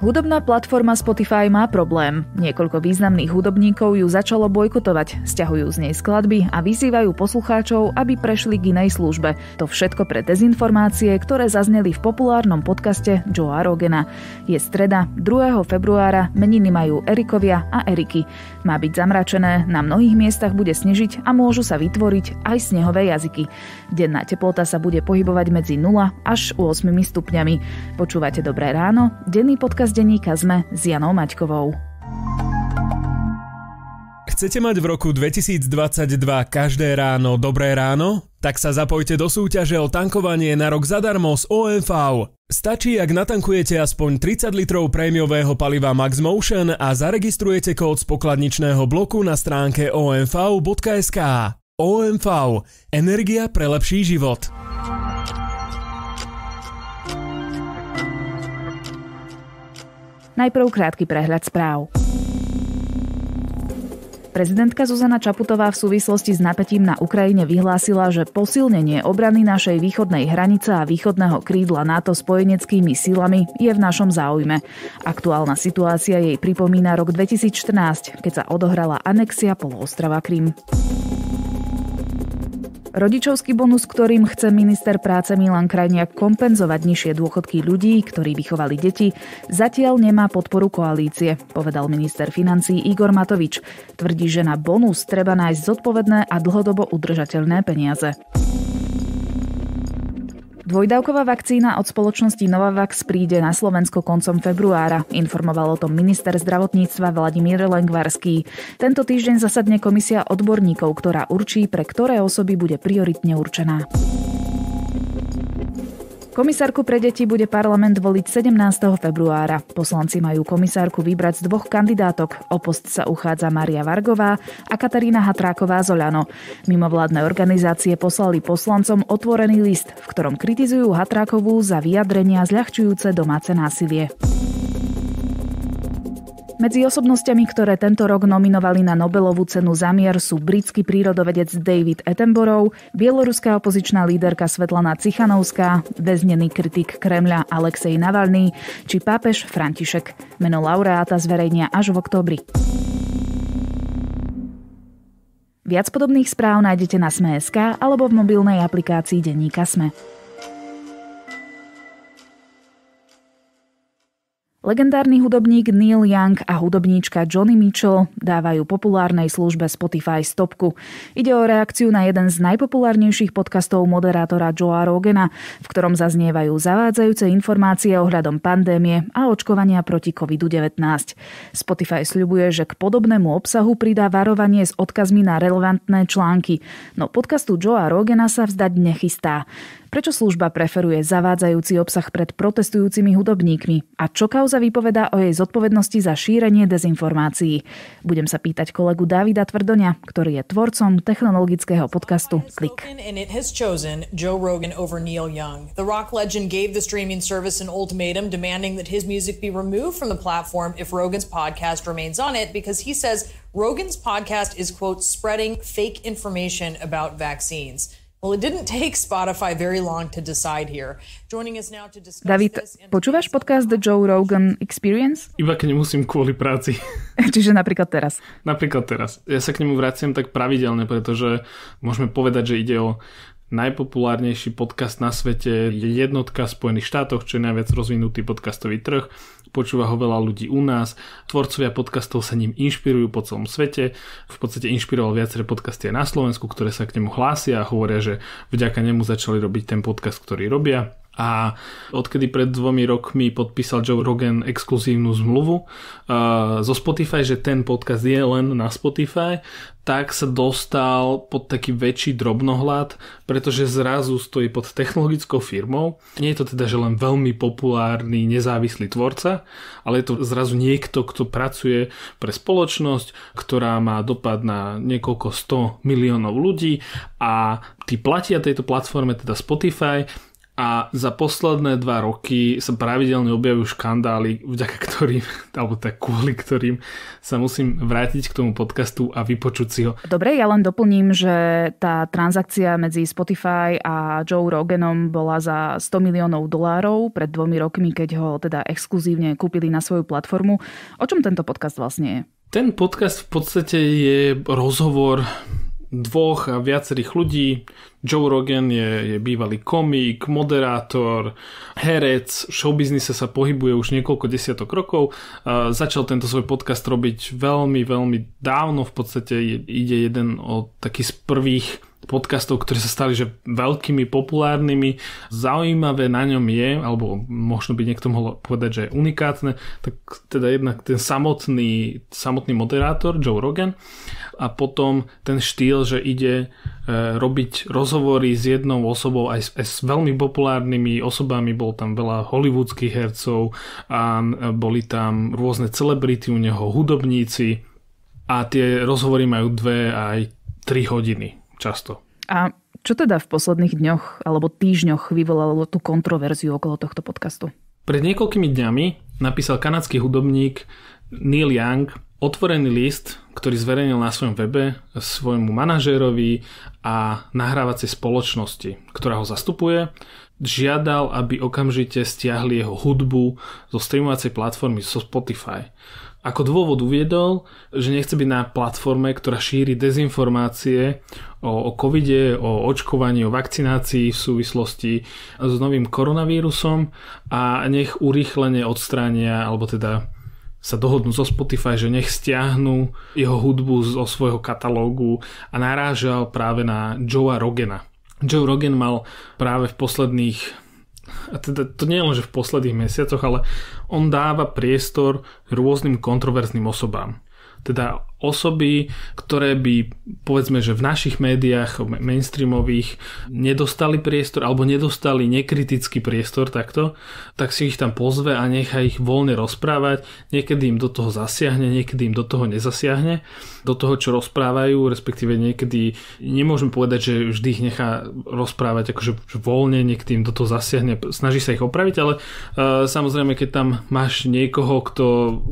Hudobná platforma Spotify má problém. Niekoľko významných hudobníkov ju začalo bojkotovať, stiahujú z nej skladby a vyzývajú poslucháčov, aby prešli k inej službe. To všetko pre dezinformácie, ktoré zazneli v populárnom podcaste Joe Rogena. Je streda, 2. februára, meniny majú Erikovia a Eriky. Má byť zamračené, na mnohých miestach bude snežiť a môžu sa vytvoriť aj snehové jazyky. Denná teplota sa bude pohybovať medzi 0 až 8 stupňami. Počúvate Dobré ráno? Denný podcast z denníka ZME s Janou Maťkovou. Chcete mať v roku 2022 každé ráno dobré ráno? Tak sa zapojte do súťaže o tankovanie na rok zadarmo z OMV. Stačí, ak natankujete aspoň 30 litrov prémiového paliva Max Motion a zaregistrujete kód z pokladničného bloku na stránke omv.sk. OMV. Energia pre lepší život. Najprv krátky prehľad správ. Prezidentka Zuzana Čaputová v súvislosti s napätím na Ukrajine vyhlásila, že posilnenie obrany našej východnej hranice a východného krídla NATO spojeneckými silami je v našom záujme. Aktuálna situácia jej pripomína rok 2014, keď sa odohrala anexia poloostrava Krym. Rodičovský bonus, ktorým chce minister práce Milan Krajniak kompenzovať nižšie dôchodky ľudí, ktorí vychovali deti, zatiaľ nemá podporu koalície, povedal minister financí Igor Matovič. Tvrdí, že na bonus treba nájsť zodpovedné a dlhodobo udržateľné peniaze. Dvojdávková vakcína od spoločnosti Novavax príde na Slovensko koncom februára, informoval o tom minister zdravotníctva Vladimír Lengvarský. Tento týždeň zasadne komisia odborníkov, ktorá určí, pre ktoré osoby bude prioritne určená. Komisárku pre deti bude parlament voliť 17. februára. Poslanci majú komisárku vybrať z dvoch kandidátok. O post sa uchádza Maria Vargová a Katarína Hatráková Zolano. Mimovládne organizácie poslali poslancom otvorený list, v ktorom kritizujú Hatrákovú za vyjadrenia zľahčujúce domáce násilie. Medzi osobnostiami, ktoré tento rok nominovali na Nobelovú cenu za mier sú britský prírodovedec David Attenborough, bieloruská opozičná líderka Svetlana Cichanovská, väznený kritik Kremľa Alexej Navalny či pápež František. Meno laureáta zverejnia až v oktobri. Viac podobných správ nájdete na Sme.sk alebo v mobilnej aplikácii Denníka Sme. Legendárny hudobník Neil Young a hudobníčka Johnny Mitchell dávajú populárnej službe Spotify stopku. Ide o reakciu na jeden z najpopulárnejších podcastov moderátora Joea Rogena, v ktorom zaznievajú zavádzajúce informácie ohľadom pandémie a očkovania proti COVID-19. Spotify sľubuje, že k podobnému obsahu pridá varovanie s odkazmi na relevantné články, no podcastu Joea Rogena sa vzdať nechystá. Prečo služba preferuje zavádzajúci obsah pred protestujúcimi hudobníkmi? A čo kauza vypovedá o jej zodpovednosti za šírenie dezinformácií? Budem sa pýtať kolegu Davida Tvrdoňa, ktorý je tvorcom technologického podcastu Klik. The rock legend gave the streaming service an ultimatum demanding that his music be removed from the platform if Rogan's podcast remains on it because he says Rogan's podcast is, quote, spreading fake information about vaccines. Well, it didn't take Spotify very long to decide here. Joining us now to discuss David, počúvaš podcast The Joe Rogan Experience? Iba keď nemusím kvôli práci. Čiže napríklad teraz? Napríklad teraz. Ja sa k nemu vraciam tak pravidelne, pretože môžeme povedať, že ide o najpopulárnejší podcast na svete je jednotka v Spojených štátoch, čo je najviac rozvinutý podcastový trh. Počúva ho veľa ľudí u nás. Tvorcovia podcastov sa ním inšpirujú po celom svete. V podstate inšpiroval viaceré podcasty aj na Slovensku, ktoré sa k nemu hlásia a hovoria, že vďaka nemu začali robiť ten podcast, ktorý robia. A odkedy pred dvomi rokmi podpísal Joe Rogan exkluzívnu zmluvu uh, zo Spotify, že ten podcast je len na Spotify, tak sa dostal pod taký väčší drobnohľad, pretože zrazu stojí pod technologickou firmou. Nie je to teda, že len veľmi populárny nezávislý tvorca, ale je to zrazu niekto, kto pracuje pre spoločnosť, ktorá má dopad na niekoľko 100 miliónov ľudí a tí platia tejto platforme, teda Spotify, a za posledné dva roky sa pravidelne objavujú škandály, vďaka ktorým, alebo tak kvôli ktorým sa musím vrátiť k tomu podcastu a vypočuť si ho. Dobre, ja len doplním, že tá transakcia medzi Spotify a Joe Roganom bola za 100 miliónov dolárov pred dvomi rokmi, keď ho teda exkluzívne kúpili na svoju platformu. O čom tento podcast vlastne je? Ten podcast v podstate je rozhovor dvoch a viacerých ľudí. Joe Rogan je, je bývalý komik, moderátor, herec, v showbiznise sa pohybuje už niekoľko desiatok rokov. Uh, začal tento svoj podcast robiť veľmi, veľmi dávno. V podstate ide jeden o taký z prvých podcastov, ktoré sa stali že veľkými, populárnymi. Zaujímavé na ňom je, alebo možno by niekto mohol povedať, že je unikátne, tak teda jednak ten samotný, samotný moderátor Joe Rogan a potom ten štýl, že ide e, robiť rozhovory s jednou osobou aj s, aj s veľmi populárnymi osobami, bol tam veľa hollywoodských hercov a boli tam rôzne celebrity u neho, hudobníci. A tie rozhovory majú dve aj tri hodiny často. A čo teda v posledných dňoch alebo týždňoch vyvolalo tú kontroverziu okolo tohto podcastu? Pred niekoľkými dňami napísal kanadský hudobník Neil Young otvorený list, ktorý zverejnil na svojom webe svojmu manažérovi a nahrávacej spoločnosti, ktorá ho zastupuje, žiadal, aby okamžite stiahli jeho hudbu zo streamovacej platformy zo Spotify. Ako dôvod uviedol, že nechce byť na platforme, ktorá šíri dezinformácie o, o covide, o očkovaní, o vakcinácii v súvislosti s novým koronavírusom a nech urýchlene odstránia, alebo teda sa dohodnú zo Spotify, že nech stiahnu jeho hudbu zo svojho katalógu a narážal práve na Joea Rogena. Joe Rogan mal práve v posledných a teda to nie je len, že v posledných mesiacoch, ale on dáva priestor rôznym kontroverzným osobám. Teda osoby, ktoré by povedzme, že v našich médiách mainstreamových nedostali priestor alebo nedostali nekritický priestor takto, tak si ich tam pozve a nechá ich voľne rozprávať. Niekedy im do toho zasiahne, niekedy im do toho nezasiahne. Do toho, čo rozprávajú, respektíve niekedy nemôžem povedať, že vždy ich nechá rozprávať akože voľne, niekedy im do toho zasiahne, snaží sa ich opraviť, ale uh, samozrejme, keď tam máš niekoho, kto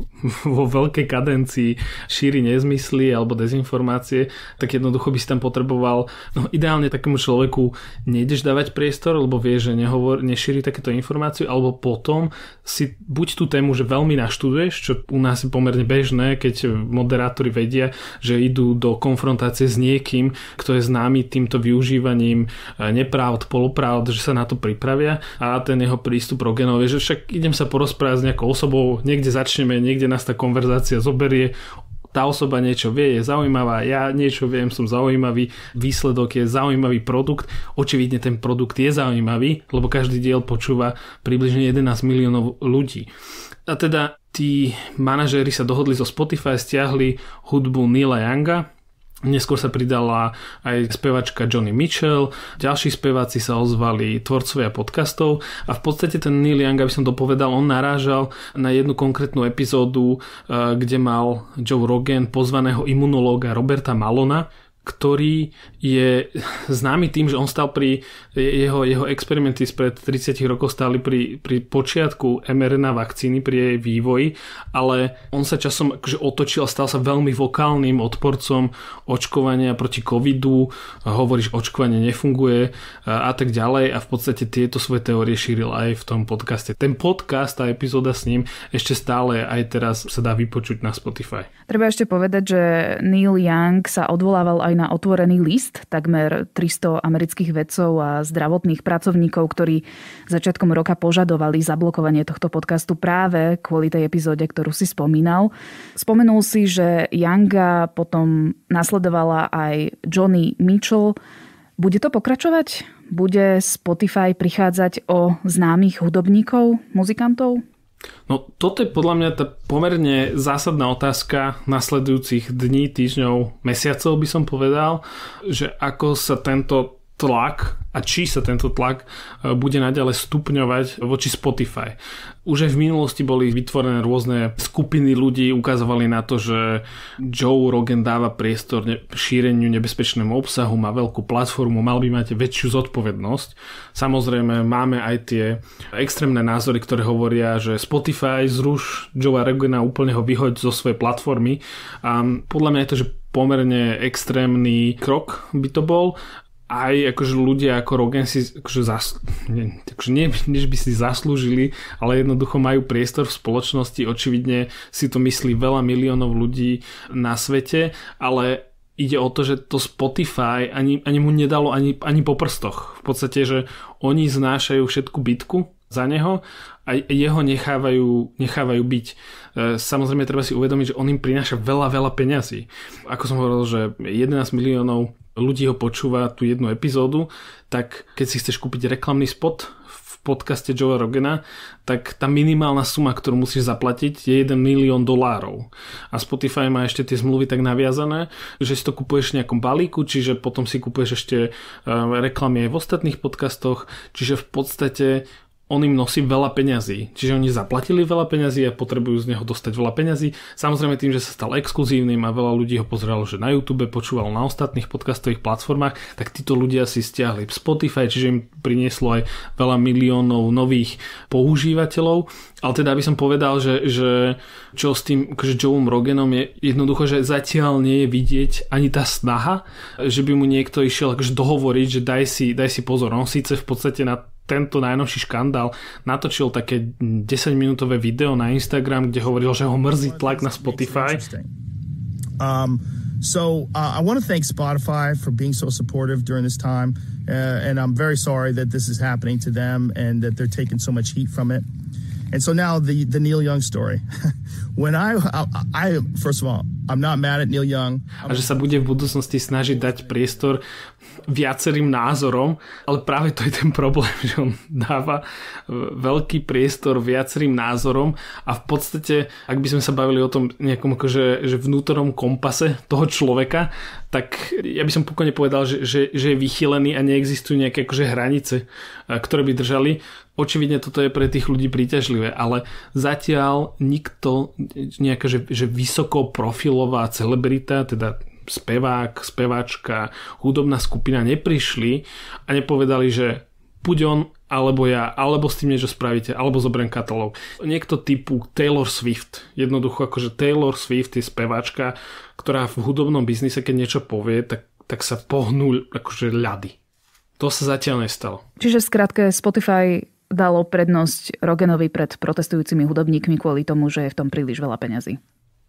vo veľkej kadencii šíri nezmysly alebo dezinformácie, tak jednoducho by si tam potreboval, no ideálne takému človeku nejdeš dávať priestor, lebo vie, že nehovor, nešíri takéto informáciu, alebo potom si buď tú tému, že veľmi naštuduješ, čo u nás je pomerne bežné, keď moderátori vedia, že idú do konfrontácie s niekým, kto je známy týmto využívaním e, nepravd, polopravd, že sa na to pripravia a ten jeho prístup Rogenov je, že však idem sa porozprávať s nejakou osobou, niekde začneme, niekde nás tá konverzácia zoberie, tá osoba niečo vie, je zaujímavá, ja niečo viem, som zaujímavý, výsledok je zaujímavý produkt, očividne ten produkt je zaujímavý, lebo každý diel počúva približne 11 miliónov ľudí. A teda tí manažéri sa dohodli zo Spotify, stiahli hudbu Nila Younga, Neskôr sa pridala aj spevačka Johnny Mitchell, ďalší speváci sa ozvali tvorcovia podcastov a v podstate ten Neil Young, aby som to povedal, on narážal na jednu konkrétnu epizódu, eh, kde mal Joe Rogan pozvaného imunológa Roberta Malona, ktorý je známy tým, že on stal pri jeho, jeho experimenty spred 30 rokov stáli pri, pri počiatku mRNA vakcíny, pri jej vývoji, ale on sa časom akože otočil a stal sa veľmi vokálnym odporcom očkovania proti covidu, hovoríš, očkovanie nefunguje a, a tak ďalej a v podstate tieto svoje teórie šíril aj v tom podcaste. Ten podcast, tá epizóda s ním ešte stále aj teraz sa dá vypočuť na Spotify. Treba ešte povedať, že Neil Young sa odvolával aj na otvorený list takmer 300 amerických vedcov a zdravotných pracovníkov, ktorí začiatkom roka požadovali zablokovanie tohto podcastu práve kvôli tej epizóde, ktorú si spomínal. Spomenul si, že Younga potom nasledovala aj Johnny Mitchell. Bude to pokračovať? Bude Spotify prichádzať o známych hudobníkov, muzikantov? No toto je podľa mňa tá pomerne zásadná otázka nasledujúcich dní, týždňov, mesiacov by som povedal, že ako sa tento tlak a či sa tento tlak e, bude naďalej stupňovať voči Spotify. Už aj v minulosti boli vytvorené rôzne skupiny ľudí, ukazovali na to, že Joe Rogan dáva priestor šíreniu nebezpečnému obsahu, má veľkú platformu, mal by mať väčšiu zodpovednosť. Samozrejme máme aj tie extrémne názory, ktoré hovoria, že Spotify zruš Joe Rogana, úplne ho vyhoď zo svojej platformy. A podľa mňa je to, že pomerne extrémny krok by to bol aj akože ľudia ako Rogan si akože zas, nie, akože nie, než by si zaslúžili, ale jednoducho majú priestor v spoločnosti, očividne si to myslí veľa miliónov ľudí na svete, ale ide o to, že to Spotify ani, ani mu nedalo ani, ani po prstoch. V podstate, že oni znášajú všetku bitku za neho a jeho nechávajú, nechávajú byť. E, samozrejme treba si uvedomiť, že on im prináša veľa, veľa peňazí. Ako som hovoril, že 11 miliónov ľudí ho počúva tú jednu epizódu, tak keď si chceš kúpiť reklamný spot v podcaste Joe Rogena, tak tá minimálna suma, ktorú musíš zaplatiť, je 1 milión dolárov. A Spotify má ešte tie zmluvy tak naviazané, že si to kupuješ v nejakom balíku, čiže potom si kupuješ ešte e, reklamy aj v ostatných podcastoch, čiže v podstate on im nosí veľa peňazí. Čiže oni zaplatili veľa peňazí a potrebujú z neho dostať veľa peňazí. Samozrejme tým, že sa stal exkluzívnym a veľa ľudí ho pozeralo, že na YouTube, počúval na ostatných podcastových platformách, tak títo ľudia si stiahli Spotify, čiže im prinieslo aj veľa miliónov nových používateľov. Ale teda by som povedal, že, že čo s tým akože Joeom Roganom je jednoducho, že zatiaľ nie je vidieť ani tá snaha, že by mu niekto išiel akože dohovoriť, že daj si, daj si pozor. On síce v podstate na tento najnovší škandál natočil také 10-minútové video na Instagram, kde hovoril, že ho mrzí tlak na Spotify. Um, so uh, I want to thank Spotify for being so supportive during this time, uh, and I'm very sorry that this is happening to them and that they're taking so much heat from it. And so now the the Neil Young story. when I, I, I first of all, I'm not mad at Neil Young. I'm... A že sa bude v budúcnosti snažiť dať priestor viacerým názorom, ale práve to je ten problém, že on dáva veľký priestor viacerým názorom a v podstate, ak by sme sa bavili o tom nejakom akože, že vnútornom kompase toho človeka, tak ja by som pokojne povedal, že, že, že je vychylený a neexistujú nejaké akože hranice, ktoré by držali. Očividne toto je pre tých ľudí príťažlivé, ale zatiaľ nikto nejaká, že, že vysoko profilová celebrita, teda spevák, speváčka, hudobná skupina neprišli a nepovedali, že buď on, alebo ja, alebo s tým niečo spravíte, alebo zoberiem katalóg. Niekto typu Taylor Swift, jednoducho akože Taylor Swift je speváčka, ktorá v hudobnom biznise, keď niečo povie, tak, tak sa pohnú akože ľady. To sa zatiaľ nestalo. Čiže skrátke Spotify dalo prednosť Rogenovi pred protestujúcimi hudobníkmi kvôli tomu, že je v tom príliš veľa peňazí.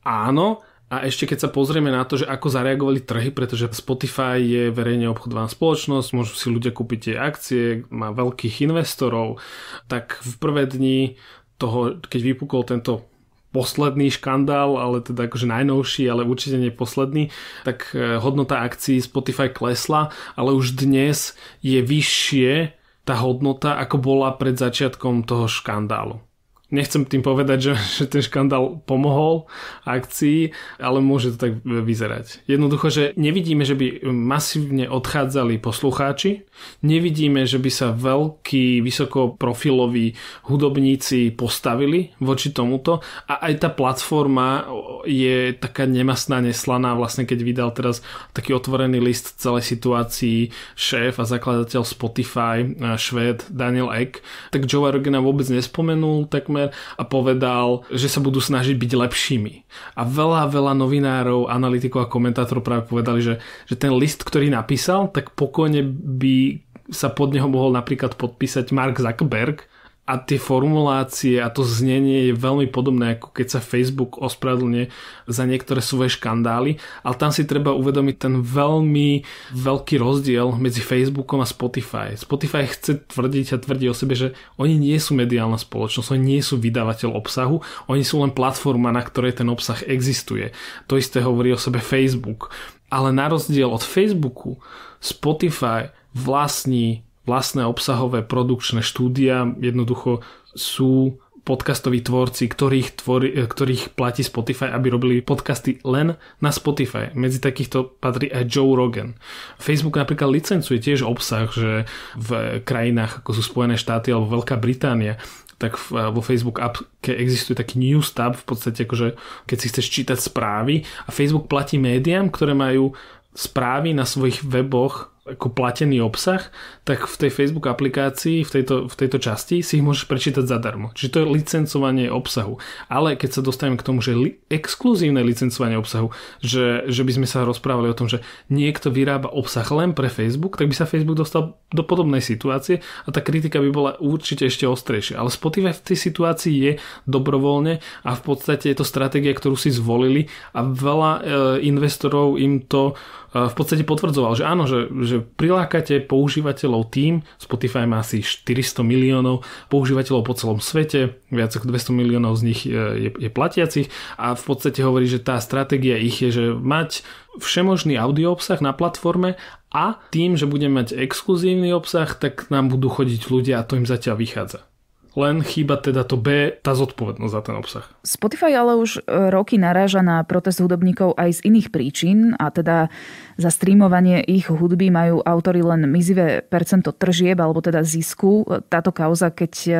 Áno, a ešte keď sa pozrieme na to, že ako zareagovali trhy, pretože Spotify je verejne obchodovaná spoločnosť, môžu si ľudia kúpiť tie akcie, má veľkých investorov, tak v prvé dni toho, keď vypukol tento posledný škandál, ale teda akože najnovší, ale určite nie posledný, tak eh, hodnota akcií Spotify klesla, ale už dnes je vyššie tá hodnota, ako bola pred začiatkom toho škandálu. Nechcem tým povedať, že, že ten škandál pomohol akcii, ale môže to tak vyzerať. Jednoducho, že nevidíme, že by masívne odchádzali poslucháči, nevidíme, že by sa veľkí, vysokoprofiloví hudobníci postavili voči tomuto a aj tá platforma je taká nemastná, neslaná, vlastne keď vydal teraz taký otvorený list celej situácii šéf a zakladateľ Spotify, švéd Daniel Ek, tak Joe Rogana vôbec nespomenul takmer Summer a povedal, že sa budú snažiť byť lepšími. A veľa, veľa novinárov, analytikov a komentátorov práve povedali, že, že ten list, ktorý napísal, tak pokojne by sa pod neho mohol napríklad podpísať Mark Zuckerberg, a tie formulácie a to znenie je veľmi podobné, ako keď sa Facebook ospravedlňuje za niektoré svoje škandály, ale tam si treba uvedomiť ten veľmi veľký rozdiel medzi Facebookom a Spotify. Spotify chce tvrdiť a tvrdí o sebe, že oni nie sú mediálna spoločnosť, oni nie sú vydavateľ obsahu, oni sú len platforma, na ktorej ten obsah existuje. To isté hovorí o sebe Facebook. Ale na rozdiel od Facebooku, Spotify vlastní vlastné obsahové produkčné štúdia jednoducho sú podcastoví tvorci, ktorých, tvori, ktorých platí Spotify, aby robili podcasty len na Spotify. Medzi takýchto patrí aj Joe Rogan. Facebook napríklad licencuje tiež obsah, že v krajinách ako sú Spojené štáty alebo Veľká Británia tak vo Facebook appke existuje taký news tab, v podstate akože keď si chceš čítať správy a Facebook platí médiám, ktoré majú správy na svojich weboch ako platený obsah, tak v tej Facebook aplikácii, v tejto, v tejto časti si ich môžeš prečítať zadarmo. Čiže to je licencovanie obsahu. Ale keď sa dostaneme k tomu, že li, exkluzívne licencovanie obsahu, že, že by sme sa rozprávali o tom, že niekto vyrába obsah len pre Facebook, tak by sa Facebook dostal do podobnej situácie a tá kritika by bola určite ešte ostrejšia. Ale Spotify v tej situácii je dobrovoľne a v podstate je to stratégia, ktorú si zvolili a veľa e, investorov im to v podstate potvrdzoval, že áno, že, že prilákate používateľov tým, Spotify má asi 400 miliónov používateľov po celom svete, viac ako 200 miliónov z nich je, je platiacich a v podstate hovorí, že tá stratégia ich je, že mať všemožný audio obsah na platforme a tým, že budeme mať exkluzívny obsah, tak nám budú chodiť ľudia a to im zatiaľ vychádza. Len chýba teda to B, tá zodpovednosť za ten obsah. Spotify ale už e, roky naráža na protest hudobníkov aj z iných príčin a teda za streamovanie ich hudby majú autory len mizivé percento tržieb alebo teda zisku. Táto kauza, keď e,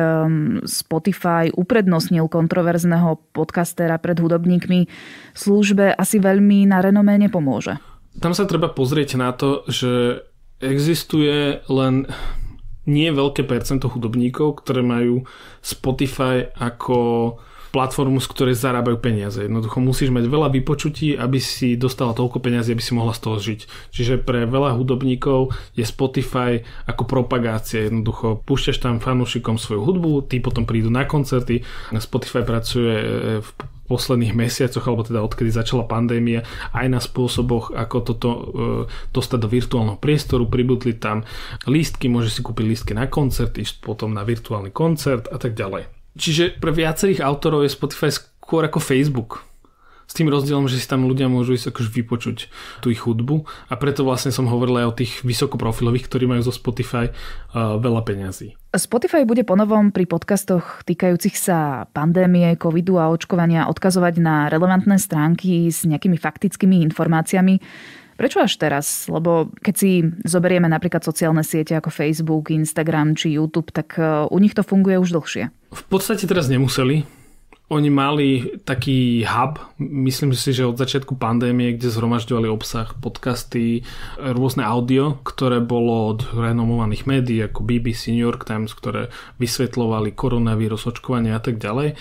Spotify uprednostnil kontroverzného podcastera pred hudobníkmi, službe asi veľmi na renomé nepomôže. Tam sa treba pozrieť na to, že existuje len nie veľké percento hudobníkov, ktoré majú Spotify ako platformu, z ktorej zarábajú peniaze. Jednoducho musíš mať veľa vypočutí, aby si dostala toľko peniazy, aby si mohla z toho žiť. Čiže pre veľa hudobníkov je Spotify ako propagácia. Jednoducho púšťaš tam fanúšikom svoju hudbu, tí potom prídu na koncerty. Spotify pracuje v posledných mesiacoch, alebo teda odkedy začala pandémia, aj na spôsoboch, ako toto e, dostať do virtuálneho priestoru, pribudli tam lístky, môže si kúpiť lístky na koncert, ísť potom na virtuálny koncert a tak ďalej. Čiže pre viacerých autorov je Spotify skôr ako Facebook. S tým rozdielom, že si tam ľudia môžu ísť akože vypočuť tú ich hudbu a preto vlastne som hovoril aj o tých vysokoprofilových, ktorí majú zo Spotify uh, veľa peňazí. Spotify bude ponovom pri podcastoch týkajúcich sa pandémie, covidu a očkovania odkazovať na relevantné stránky s nejakými faktickými informáciami. Prečo až teraz? Lebo keď si zoberieme napríklad sociálne siete ako Facebook, Instagram či YouTube, tak uh, u nich to funguje už dlhšie. V podstate teraz nemuseli, oni mali taký hub, myslím si, že od začiatku pandémie, kde zhromažďovali obsah, podcasty, rôzne audio, ktoré bolo od renomovaných médií ako BBC, New York Times, ktoré vysvetľovali koronavírus, očkovanie a tak ďalej.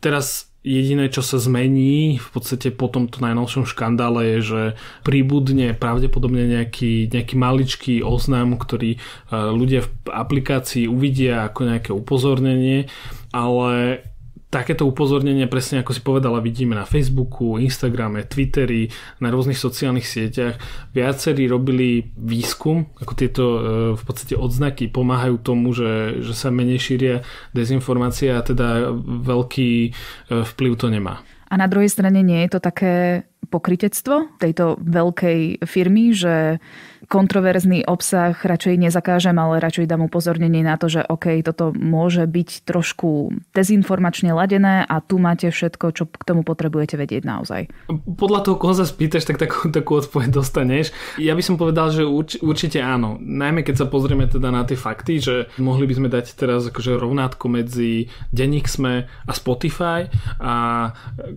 Teraz jediné, čo sa zmení v podstate po tomto najnovšom škandále je, že príbudne pravdepodobne nejaký, nejaký maličký oznam, ktorý e, ľudia v aplikácii uvidia ako nejaké upozornenie, ale takéto upozornenia, presne ako si povedala, vidíme na Facebooku, Instagrame, Twitteri, na rôznych sociálnych sieťach. Viacerí robili výskum, ako tieto e, v podstate odznaky pomáhajú tomu, že, že sa menej šíria dezinformácie a teda veľký e, vplyv to nemá. A na druhej strane nie je to také pokritectvo tejto veľkej firmy, že kontroverzný obsah radšej nezakážem, ale radšej dám upozornenie na to, že OK, toto môže byť trošku dezinformačne ladené a tu máte všetko, čo k tomu potrebujete vedieť naozaj. Podľa toho, koho sa spýtaš, tak takú, takú odpoveď dostaneš. Ja by som povedal, že urč, určite áno. Najmä keď sa pozrieme teda na tie fakty, že mohli by sme dať teraz akože rovnátko medzi Denník Sme a Spotify a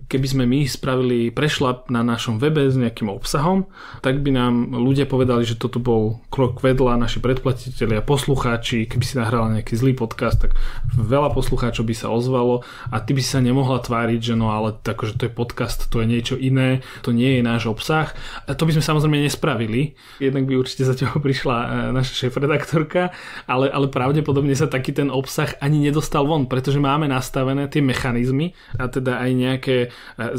keby sme my spravili prešlap na našom webe s nejakým obsahom, tak by nám ľudia povedali, že toto bol krok vedľa, naši predplatiteľi a poslucháči, keby si nahrala nejaký zlý podcast, tak veľa poslucháčov by sa ozvalo a ty by si sa nemohla tváriť, že no ale tako, že to je podcast, to je niečo iné, to nie je náš obsah. A to by sme samozrejme nespravili. Jednak by určite za teba prišla e, naša šéf-redaktorka, ale, ale pravdepodobne sa taký ten obsah ani nedostal von, pretože máme nastavené tie mechanizmy a teda aj nejaké e,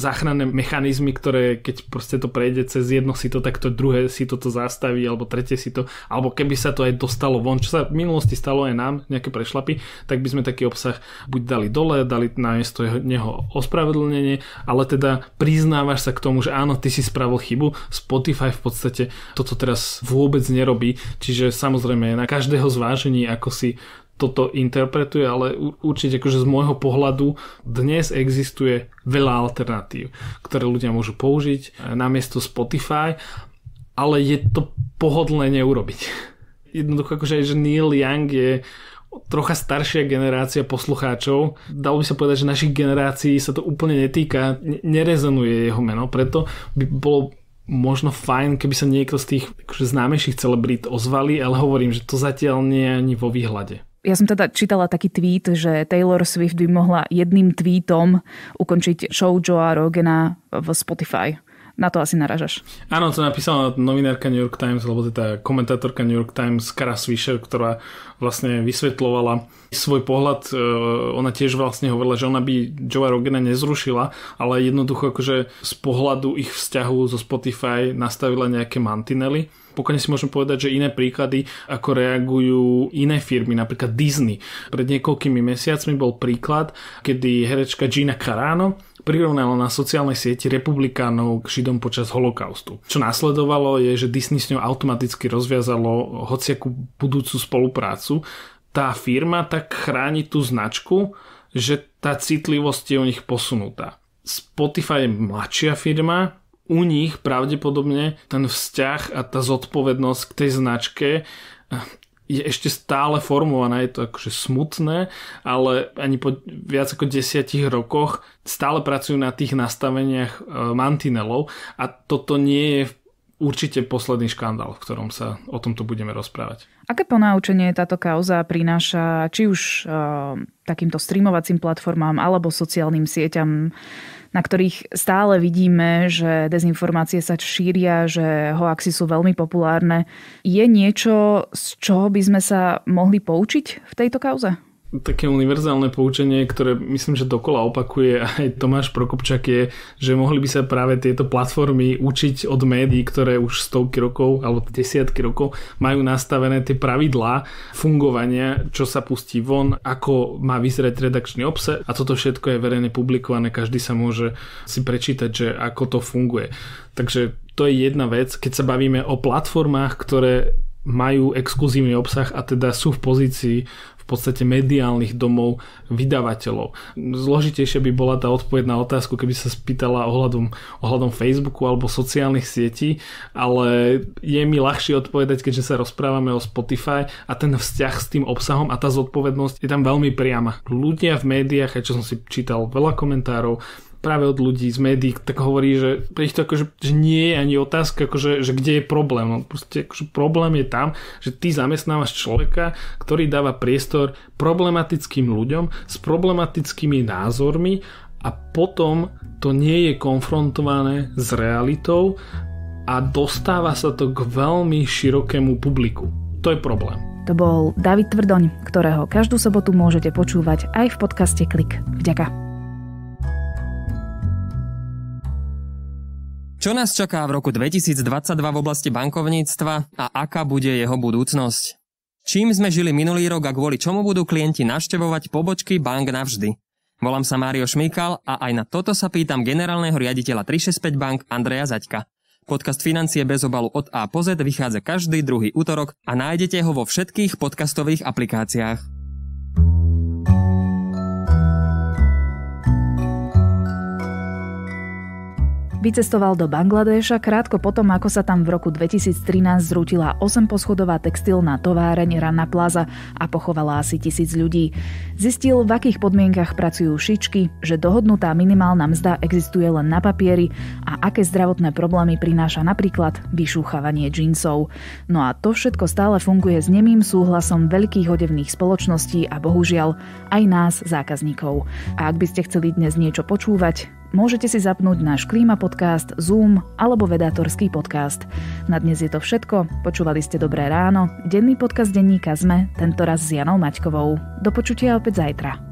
záchranné mechanizmy, ktoré keď proste to prejde cez jedno si to, tak to druhé si toto zastaví alebo tretie si to, alebo keby sa to aj dostalo von, čo sa v minulosti stalo aj nám, nejaké prešlapy, tak by sme taký obsah buď dali dole, dali na miesto neho ospravedlnenie, ale teda priznávaš sa k tomu, že áno, ty si spravil chybu, Spotify v podstate toto teraz vôbec nerobí, čiže samozrejme na každého zvážení, ako si toto interpretuje, ale určite akože z môjho pohľadu dnes existuje veľa alternatív, ktoré ľudia môžu použiť eh, namiesto Spotify, ale je to pohodlné neurobiť. Jednoducho akože že Neil Young je trocha staršia generácia poslucháčov. Dalo by sa povedať, že našich generácií sa to úplne netýka, nerezonuje jeho meno, preto by bolo možno fajn, keby sa niekto z tých akože známejších celebrít ozvali, ale hovorím, že to zatiaľ nie je ani vo výhľade. Ja som teda čítala taký tweet, že Taylor Swift by mohla jedným tweetom ukončiť show Joea Rogena v Spotify na to asi naražaš. Áno, to napísala novinárka New York Times, alebo teda komentátorka New York Times Kara Swisher, ktorá vlastne vysvetlovala svoj pohľad. E, ona tiež vlastne hovorila, že ona by Joe Rogana nezrušila, ale jednoducho akože z pohľadu ich vzťahu zo Spotify nastavila nejaké mantinely. Pokojne si môžem povedať, že iné príklady, ako reagujú iné firmy, napríklad Disney. Pred niekoľkými mesiacmi bol príklad, kedy herečka Gina Carano prirovnala na sociálnej sieti republikánov k Židom počas holokaustu. Čo následovalo je, že Disney s ňou automaticky rozviazalo hociakú budúcu spoluprácu. Tá firma tak chráni tú značku, že tá citlivosť je u nich posunutá. Spotify je mladšia firma, u nich pravdepodobne ten vzťah a tá zodpovednosť k tej značke je ešte stále formovaná, je to akože smutné, ale ani po viac ako desiatich rokoch stále pracujú na tých nastaveniach e, mantinelov a toto nie je určite posledný škandál, v ktorom sa o tomto budeme rozprávať. Aké ponaučenie táto kauza prináša či už uh, takýmto streamovacím platformám alebo sociálnym sieťam na ktorých stále vidíme, že dezinformácie sa šíria, že hoaxy sú veľmi populárne. Je niečo, z čoho by sme sa mohli poučiť v tejto kauze? Také univerzálne poučenie, ktoré myslím, že dokola opakuje aj Tomáš Prokopčak je, že mohli by sa práve tieto platformy učiť od médií, ktoré už stovky rokov alebo desiatky rokov majú nastavené tie pravidlá fungovania, čo sa pustí von, ako má vyzerať redakčný obsah a toto všetko je verejne publikované, každý sa môže si prečítať, že ako to funguje. Takže to je jedna vec, keď sa bavíme o platformách, ktoré majú exkluzívny obsah a teda sú v pozícii v podstate mediálnych domov vydavateľov. Zložitejšia by bola tá odpoveď na otázku, keby sa spýtala ohľadom, ohľadom Facebooku alebo sociálnych sietí, ale je mi ľahšie odpovedať, keďže sa rozprávame o Spotify a ten vzťah s tým obsahom a tá zodpovednosť je tam veľmi priama. Ľudia v médiách, aj čo som si čítal veľa komentárov, práve od ľudí z médií, tak hovorí, že pre ich to akože, že nie je ani otázka, akože, že kde je problém. No proste akože problém je tam, že ty zamestnávaš človeka, ktorý dáva priestor problematickým ľuďom s problematickými názormi a potom to nie je konfrontované s realitou a dostáva sa to k veľmi širokému publiku. To je problém. To bol David Tvrdoň, ktorého každú sobotu môžete počúvať aj v podcaste Klik. Vďaka. Čo nás čaká v roku 2022 v oblasti bankovníctva a aká bude jeho budúcnosť? Čím sme žili minulý rok a kvôli čomu budú klienti navštevovať pobočky bank navždy? Volám sa Mário Šmíkal a aj na toto sa pýtam generálneho riaditeľa 365 bank Andreja Zaďka. Podcast Financie bez obalu od A po Z vychádza každý druhý útorok a nájdete ho vo všetkých podcastových aplikáciách. Vycestoval do Bangladeša krátko potom, ako sa tam v roku 2013 zrútila 8-poschodová textilná továreň Rana Plaza a pochovala asi tisíc ľudí. Zistil, v akých podmienkach pracujú šičky, že dohodnutá minimálna mzda existuje len na papieri a aké zdravotné problémy prináša napríklad vyšúchavanie džínsov. No a to všetko stále funguje s nemým súhlasom veľkých odevných spoločností a bohužiaľ aj nás, zákazníkov. A ak by ste chceli dnes niečo počúvať, Môžete si zapnúť náš Klíma podcast, Zoom alebo Vedátorský podcast. Na dnes je to všetko. Počúvali ste Dobré ráno, denný podcast denníka ZME, tentoraz s Janou Maťkovou. Do počutia opäť zajtra.